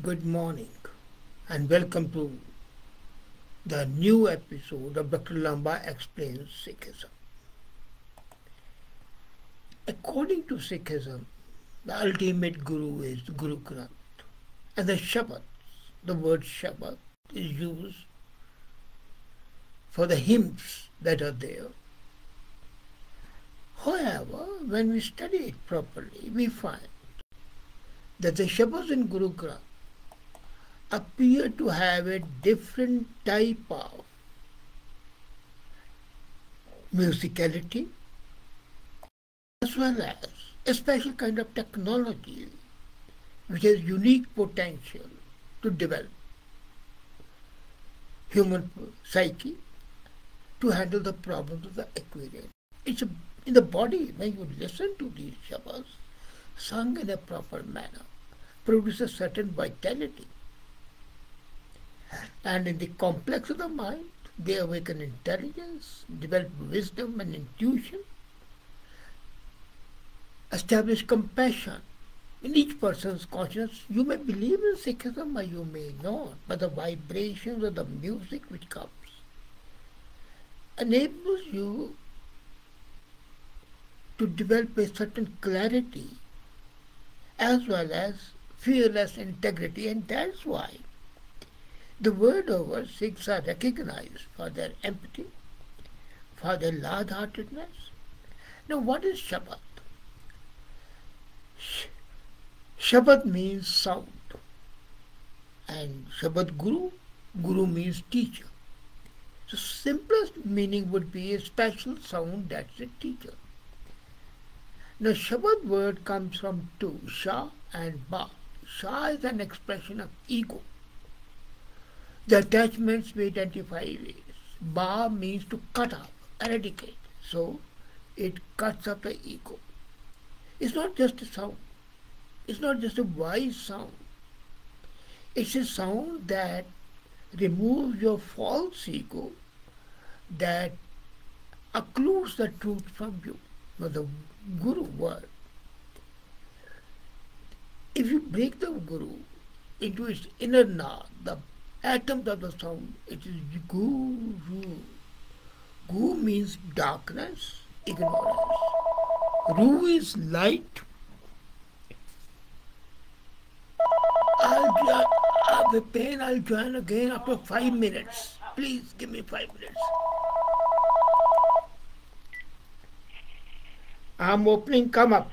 Good morning and welcome to the new episode of Dr. Lamba Explains Sikhism. According to Sikhism, the ultimate guru is Guru Granth. And the Shabad, the word Shabad, is used for the hymns that are there. However, when we study it properly, we find that the Shabads in Guru Granth appear to have a different type of musicality as well as a special kind of technology which has unique potential to develop human psyche to handle the problems of the aquarium. It's a, in the body, when you listen to these Shabads sung in a proper manner, produces certain vitality. And in the complex of the mind, they awaken intelligence, develop wisdom and intuition, establish compassion in each person's consciousness. You may believe in Sikhism or you may not, but the vibrations of the music which comes enables you to develop a certain clarity as well as fearless integrity, and that's why the world over Sikhs are recognized for their empathy, for their large-heartedness. Now, what is Shabad? Shabad means sound, and Shabad Guru, Guru means teacher. The simplest meaning would be a special sound that's a teacher. Now, Shabad word comes from two, Shah and Ba. Shah is an expression of ego. The attachments we identify with. Ba means to cut off, eradicate. So, it cuts off the ego. It's not just a sound. It's not just a wise sound. It's a sound that removes your false ego, that occludes the truth from you. Now, the Guru word. If you break the Guru into its inner na, the atoms of the sound, it is Guru. Gu means darkness, ignorance. Ru is light. I'll join, I have a pain, I'll join again after five minutes. Please give me five minutes. I'm opening, come up.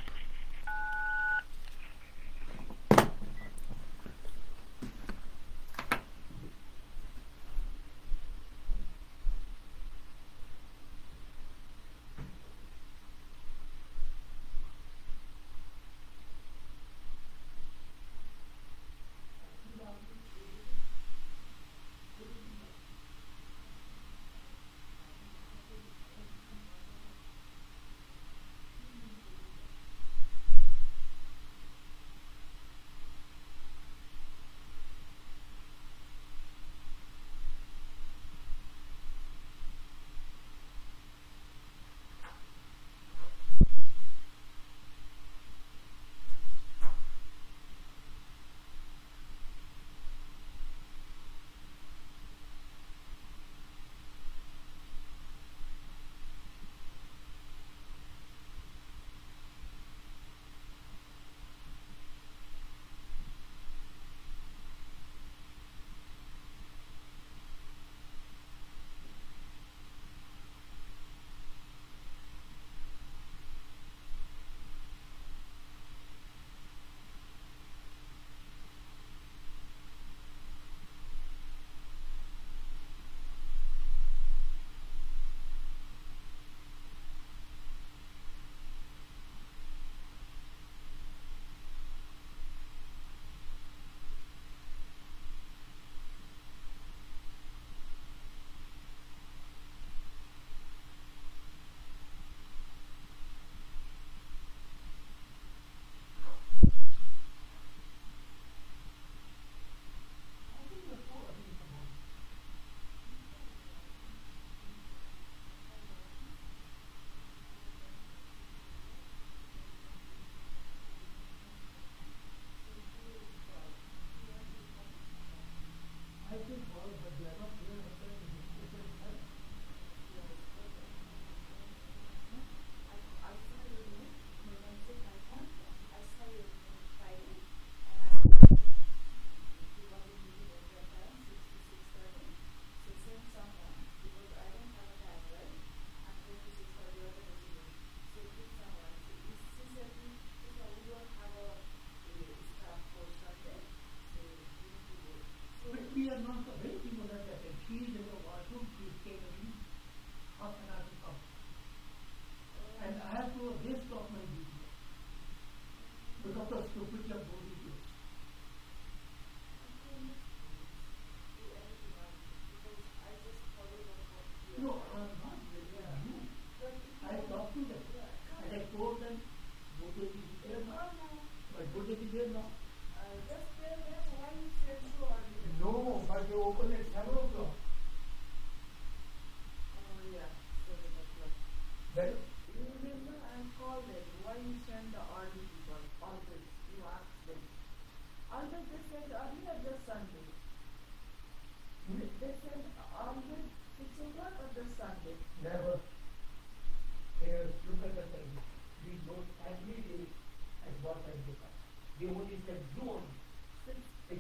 They you only. Six. Six.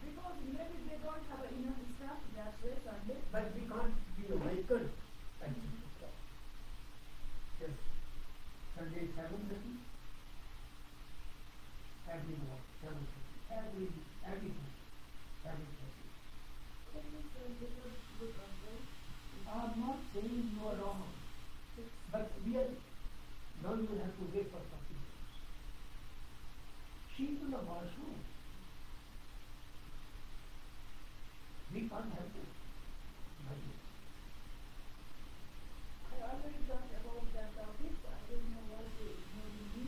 Because maybe they don't have enough staff, that's Sunday. But we can't be awakened at six o'clock. Yes. Sunday seven thirty. Every morning, seven thirty. Every everything. Seven thirty. Can you say they would look on them? I'm not saying you are wrong. But we are now you will have to wait for something else. She's in the washroom. We can't help to. I already talked about that topic, I don't know why they ignoring me.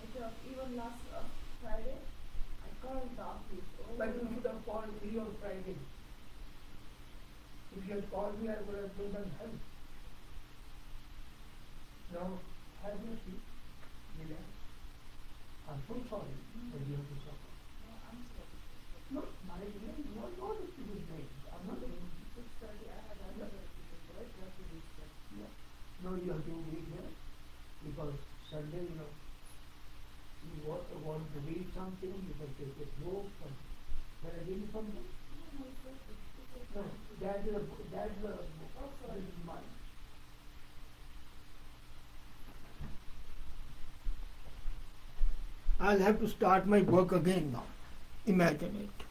Because even last uh, Friday, I called the office. Oh, But you should have called me on Friday. If you had called me, I would have told them help. Now, have mercy. Relax. I'm so sorry that you have to suffer. no, I'm sorry. No, my dear, you are not a stupid man. I'm not a Six thirty, I had another people, right, what to discuss. Yeah. No, you have to wait here because Sunday, you know, you want, want to read something, you can take a note and can I give you something? No, no, it's okay. It's okay. No, that's a, that's a book. Oh, sorry. This is mine. I'll have to start my work again now. Imagine it.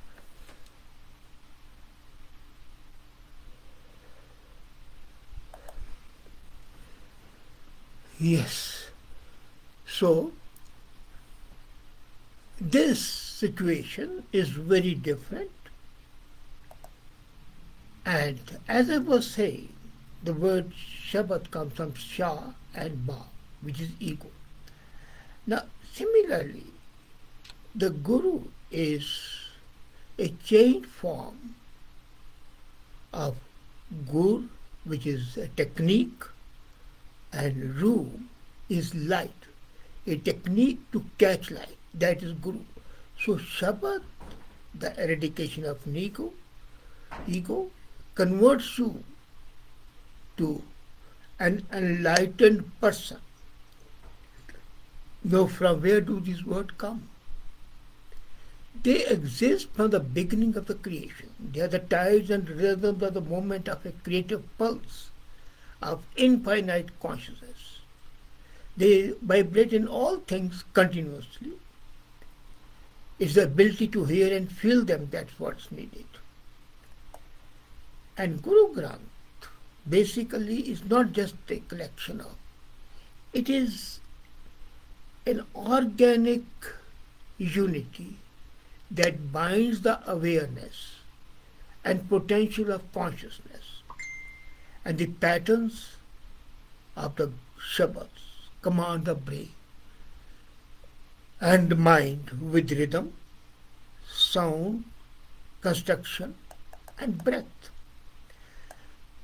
Yes. So, this situation is very different. And as I was saying, the word Shabad comes from Shah and Ba, which is ego. Now, similarly, the Guru is a changed form of Gur, which is a technique, and Ru is light, a technique to catch light. That is Guru. So Shabad, the eradication of ego, ego converts you to an enlightened person. Now, from where do these words come? They exist from the beginning of the creation. They are the tides and rhythms of the movement of a creative pulse of infinite consciousness. They vibrate in all things continuously. It's the ability to hear and feel them that's what's needed. And Guru Granth basically is not just a collection of, it is an organic unity that binds the awareness and potential of consciousness and the patterns of the Shabads command the brain and mind with rhythm, sound, construction, and breath.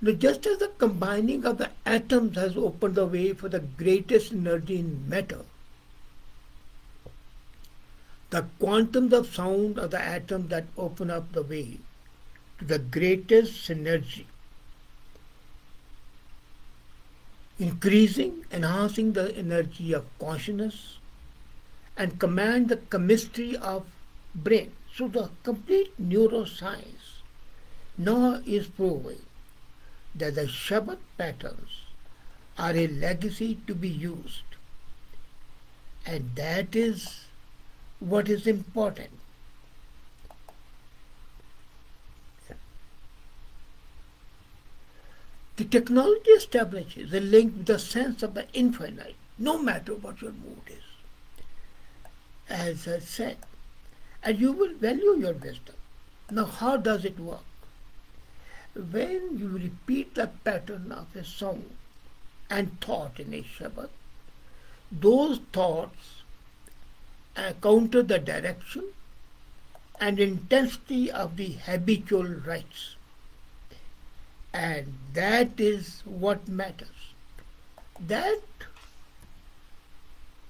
Now, just as the combining of the atoms has opened the way for the greatest energy in matter, the quantums of sound are the atoms that open up the way to the greatest synergy, increasing, enhancing the energy of consciousness and command the chemistry of brain. So the complete neuroscience now is proving that the Shabad patterns are a legacy to be used. And that is what is important. The technology establishes a link with the sense of the infinite, no matter what your mood is. as I said, and you will value your wisdom. Now, how does it work? When you repeat the pattern of a song and thought in a Shabad, those thoughts counter the direction and intensity of the habitual rites. And that is what matters. That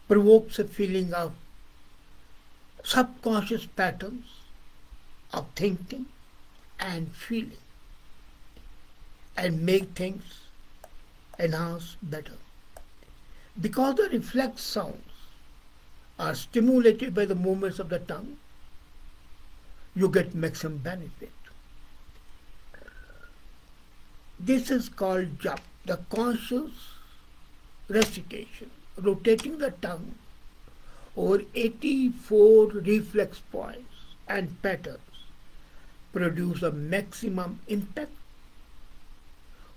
provokes a feeling of subconscious patterns of thinking and feeling and make things enhance better. Because the reflex sounds are stimulated by the movements of the tongue, you get maximum benefit. This is called jap, the conscious recitation, rotating the tongue over 84 reflex points and patterns produce a maximum impact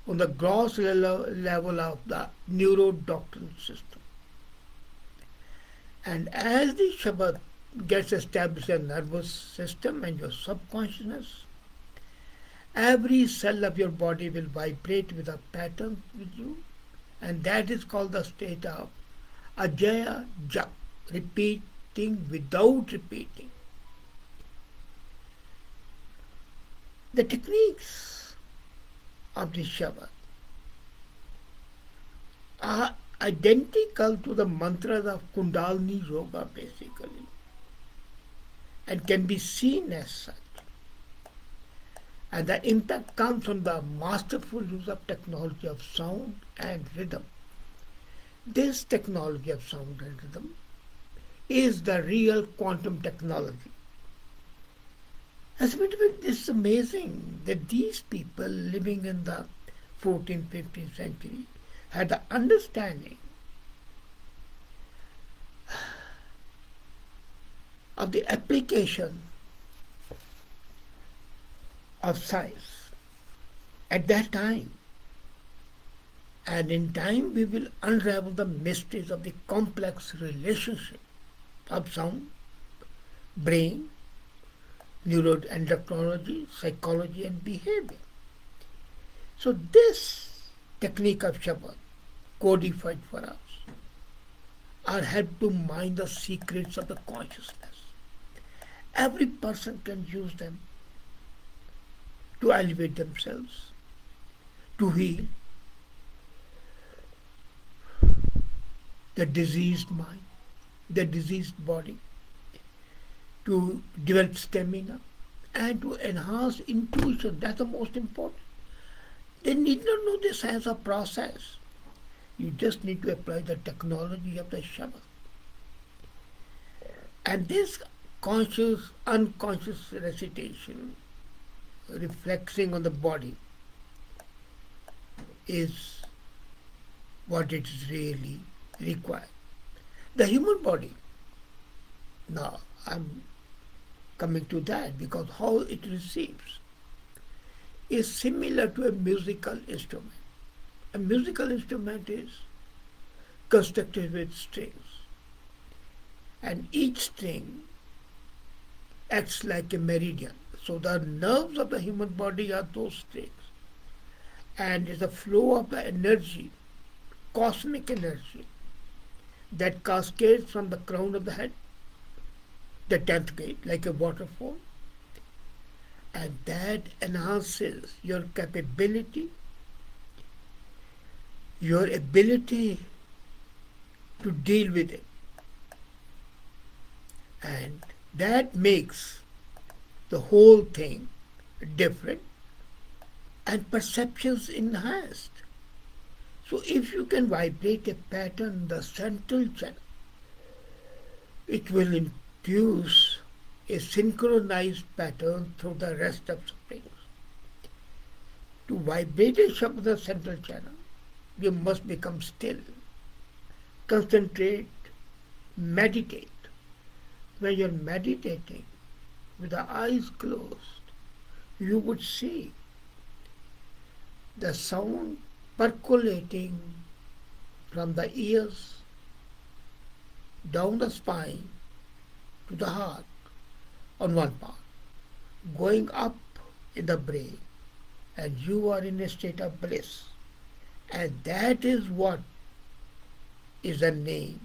on the gross level of the neuroendocrine system. And as the Shabad gets established in the nervous system and your subconsciousness, every cell of your body will vibrate with a pattern with you, and that is called the state of Ajapa Jap, repeating without repeating. The techniques of the Shabad are identical to the mantras of Kundalini Yoga basically and can be seen as such. And the impact comes from the masterful use of technology of sound and rhythm. This technology of sound and rhythm is the real quantum technology. As a matter of it's amazing that these people living in the 14th, 15th century had the understanding of the application of science at that time. And in time, we will unravel the mysteries of the complex relationship of sound, brain, neuroendocrinology, psychology, and behavior. So, this technique of Shabad, codified for us, are help to mine the secrets of the consciousness. Every person can use them to elevate themselves, to heal the diseased mind, the diseased body, to develop stamina, and to enhance intuition. That's the most important. They need not know the science of process. You just need to apply the technology of the Shabad. And this conscious, unconscious recitation reflecting on the body is what it is really required. The human body, now I'm coming to that because how it receives is similar to a musical instrument. A musical instrument is constructed with strings and each string acts like a meridian. So the nerves of the human body are those strings. And it's a flow of the energy, cosmic energy, that cascades from the crown of the head, the tenth gate, like a waterfall. And that enhances your capability, your ability to deal with it. And that makes the whole thing different and perceptions enhanced. So if you can vibrate a pattern, the central channel, it will induce a synchronized pattern through the rest of springs. To vibrate a Shabda central channel, you must become still, concentrate, meditate when you're meditating with the eyes closed, you would see the sound percolating from the ears down the spine to the heart on one part, going up in the brain, and you are in a state of bliss. And that is what is the name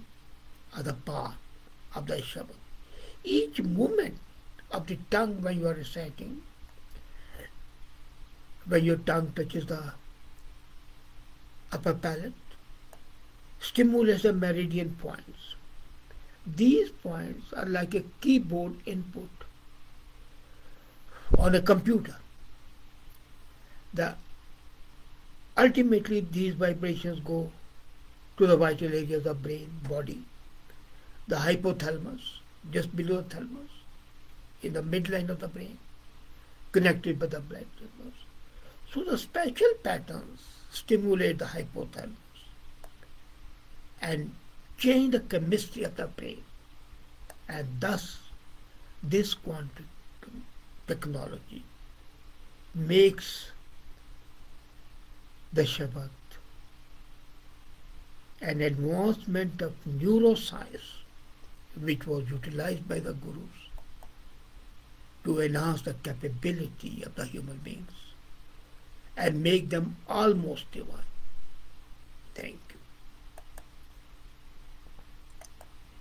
of the path of the Shabad. Each movement of the tongue when you are reciting, when your tongue touches the upper palate, stimulates the meridian points. These points are like a keyboard input on a computer. The ultimately these vibrations go to the vital areas of brain, body, the hypothalamus, just below the thalamus, in the midline of the brain, connected by the blood vessels. So the special patterns stimulate the hypothalamus and change the chemistry of the brain. And thus, this quantum technology makes the Shabad an advancement of neuroscience which was utilized by the gurus to enhance the capability of the human beings and make them almost divine.